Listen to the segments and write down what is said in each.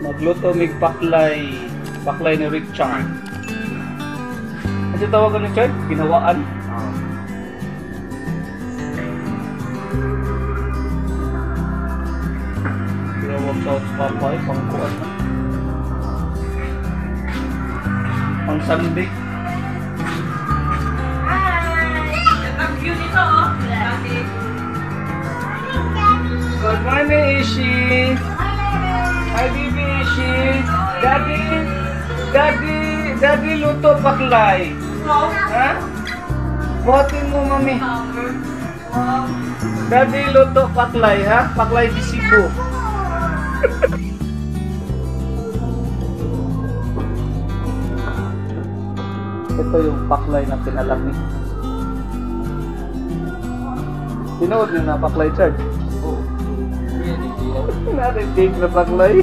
Magluto mig paklay. Paklay ni Richard. Kasi tawagan ni Richard? Ginawaan. Ginawag sa papay, pang kuwan. Pang nito, oh. Good morning, Ishi. Ishi. Daddy, Daddy, Daddy luto paklay. Wow. Ha? Buhatin mo, mami. Daddy luto paklay, ha? Paklay di Cebu. Ito yung paklay na pinalaki. Tinood nyo na paklay, Chad? Oo. Yan. Narinig na paklay.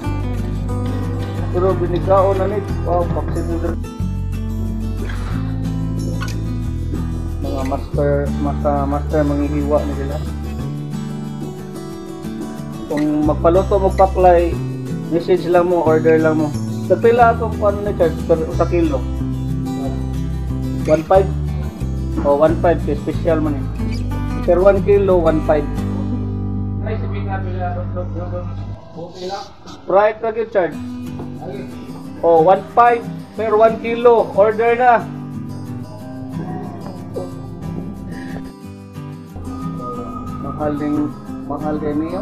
Pero binigao na ni, wow, paksin Mga master, master, master manghihiwa na sila. Kung magpaluto mo paklay, message lang mo, order lang mo. Nagpila akong paano ni Charles per sa kilo. 1.5 o 1.5 kay special man eh. Per 1 kilo, 1.5. Ay, sabihin nga nila, okay lang. Right na yung charge. O, 1.5 per 1 kilo. Order na. Mahaling, mahal kayo niyo.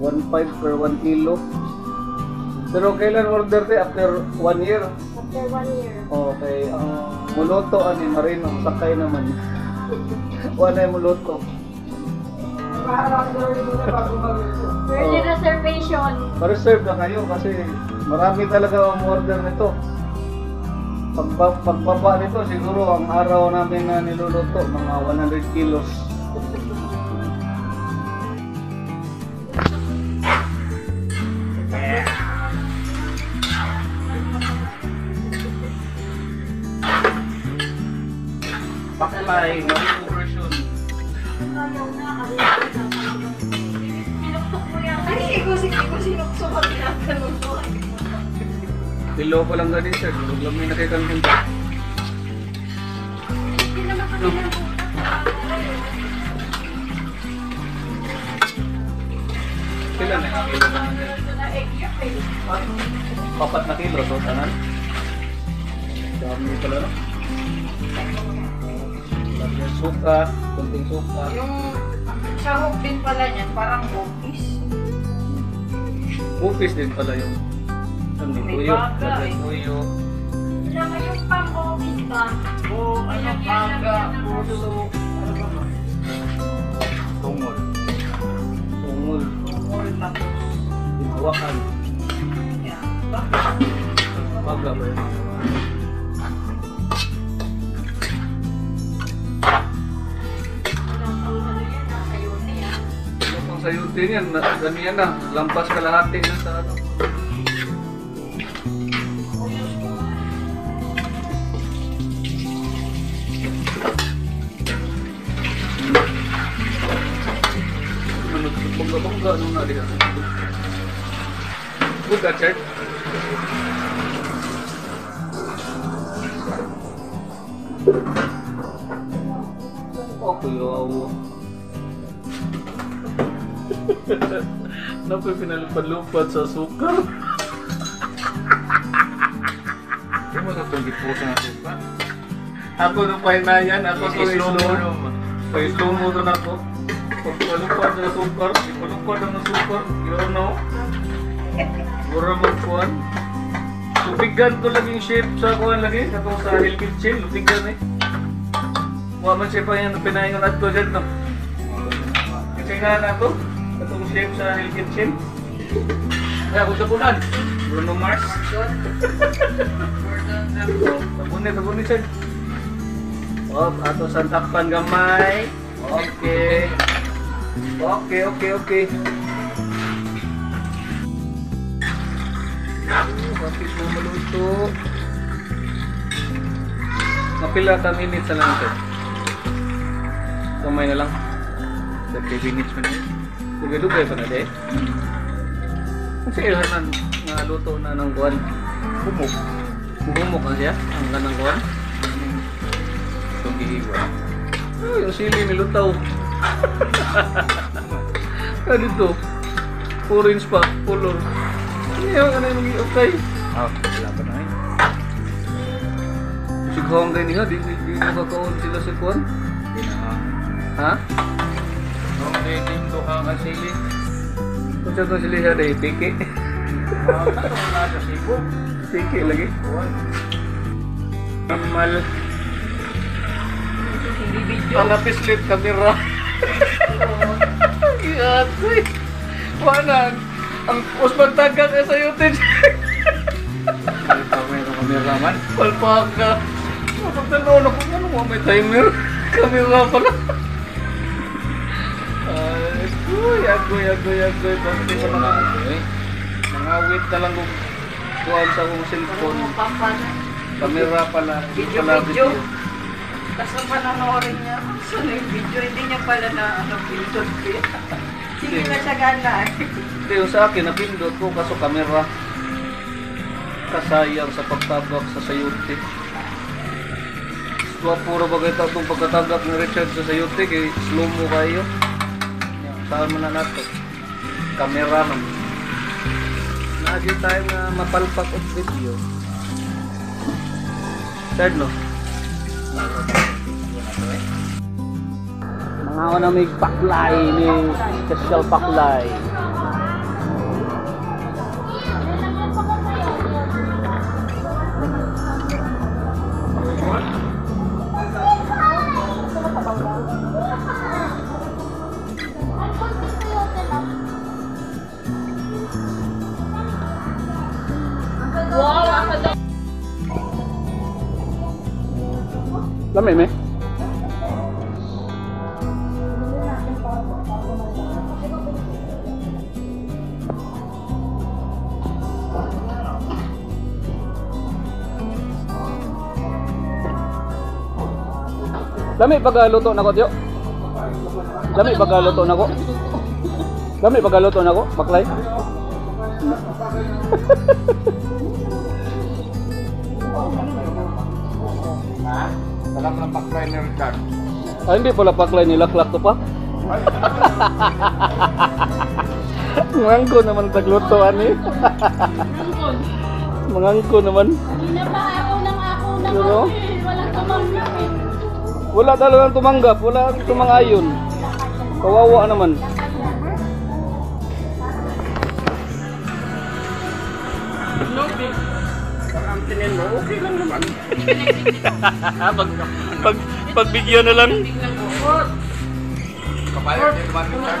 1.5 per 1 kilo. Pero kailan order tayo? After 1 year? After one year. Okay, ang muluto ani marino, sakay naman. Wala yung muluto. Early Oh. reservation. Pa-reserve na kayo kasi marami talaga ang order nito. Pagba, pagbaba nito, siguro ang araw namin na niluluto, mga 100 kilos. Paklay, marino version. Ayaw na kasi Pinuktok mo yan. Ay, ikaw si Kiko sinukso ka ginaganon mo. Dilo pa lang ganin siya, huwag lang may nakikita ng punta. Hindi naman kami nabutas. Kailan na kilo? Na. Papat na kilo, so tanan. Dami pala no? Lagyan suka, kunting suka. Yung sahog din pala niyan, parang cookies. Upis din pala yung ano, May tuyo. eh. tuyo. Naman yung pang-office ba? O, ano, paga, puso. Tungol. Tungol. Tungol na. Yan. Ba? Paga ba yun? Yan, yan. Sayutin yan? Na- Ganyan na. Lampas kalahati na sa ano. Bongga-bongga nung nalihan. Good ka, Chad? Ako yawa. Napay pinalupad-lupad sa sukar. Hindi mo na itong gipuso na suka. Ako nung painayan, ako to Slow mo. Pag slow mo na ako. Pag palupad na sukar, di palupad na sukar, you know. Mura mo kuhan. Lupigan ko laging shape sa kuhan lagi, katong sa Hill Kitchen, lupigan eh. Wa man siya pa yan pinahingon at ko dyan, no? Kasi nga na to, katong shape sa Hill Kitchen. Kaya kung tapunan. Bruno Mars. Tapunin, tapunin siya. Oh, ato sa takpan gamay. Okay. Okay, okay, okay. Oh, bakit mo maluto? Mapila ka minutes na lang ito. Kamay na lang. 30 minutes pa na yun. Dugay-dugay pa na de. Kasi ilhanan nga luto na ng kuwan. Humok. Humok na siya. Ang ganang kuwan. Itong gihiwa. Oh, yung sili nilutaw. ano ito? Orange pa. Color. Ano yung ano yung okay? Ah, wala pa na yun. Sigurang ganyan nga, di, di, di makakaon sila sa kuwan. Ha? Nung dating duha ka sili. Kung saan sila siya dahil piki. Wala sa sibo. Piki lagi. Video. Ang napislit kamera. Iyatoy. Wanan. Ang usman taga ka sa YouTube. Kameraman. Palpaka. Mapagtanaw ako nga nung may timer. Kamera pala. Ay, kuy, agoy, agoy, agoy. Bakit ko na nga. Nangawit na lang kung kuhan sa akong cellphone. Kamera pala. Video, video. Nung panonoorin niya, so na yung video, hindi niya pala na ano, pindot eh. Sige na siya gana eh. Hindi, yung sa akin, napindot ko kaso kamera. Kasayang sa pagtabak sa sayuti. Tuwa puro ba kayo itong pagkatagak ni Richard sa sayuti, kay slow mo kayo. Saan mo na nato? Kamera man. Nagi tayo nga mapalpak og video. Third no? Mga na may paklay ni special paklay. Lami me? Lami pagluto nako tiyo. Lami pagluto nako. Lami pagluto nako, baklay. Na backline ni Richard. Ah, hindi pala paklay nilaklak to pa. Mangko naman tagluto ani. Mangko naman. Pinapaako ng ako ng Pero? ako eh. Walang tumanggap eh. Wala talagang tumanggap, wala tumangayon. Kawawa naman. Okay lang pag, pag, pagbigyan na lang. Kapalit din naman Richard.